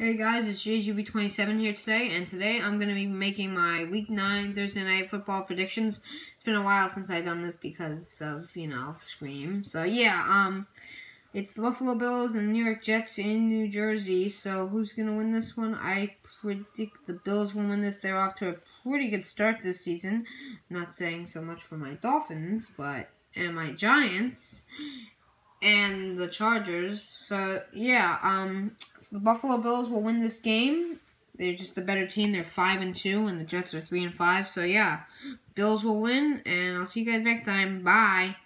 Hey guys, it's JJB27 here today, and today I'm going to be making my Week 9 Thursday Night Football predictions. It's been a while since I've done this because of, you know, Scream. So yeah, um, it's the Buffalo Bills and New York Jets in New Jersey. So who's going to win this one? I predict the Bills will win this. They're off to a pretty good start this season. not saying so much for my Dolphins, but, and my Giants and the Chargers. So yeah, um, so the Buffalo Bills will win this game. They're just the better team. They're five and two, and the Jets are three and five. So yeah, Bills will win, and I'll see you guys next time. Bye.